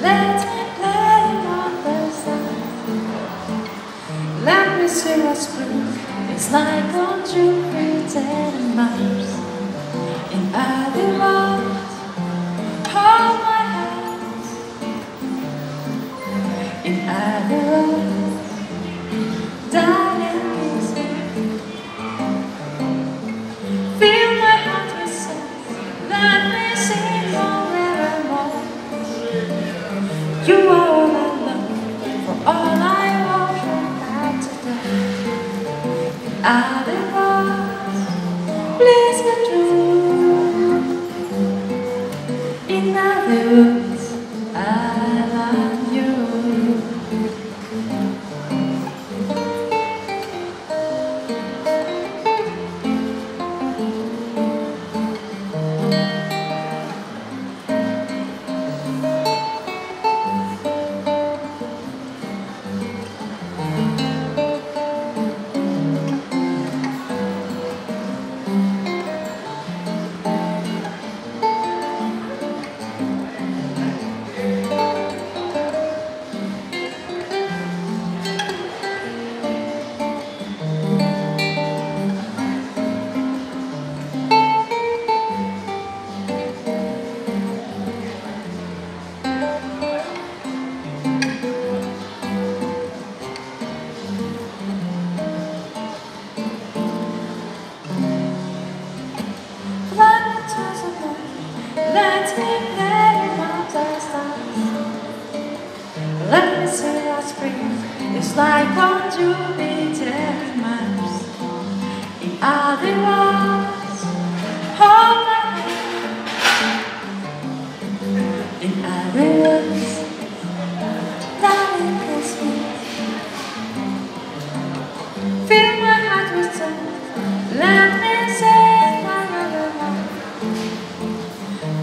Let me play on the side. Let me see what's blue. It's like on Jupiter and Mars. And I demand all my hands. And I demand darling kiss me. Fill my heart with sense. Do. Let me. See our spring, it's like on Jupiter and Mars.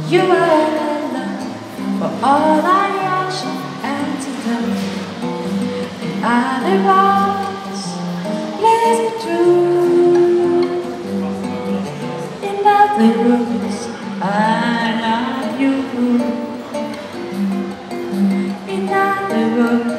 You are I love, for all I worship and to do. In other words, please be true. In other rooms, I love you. In other words,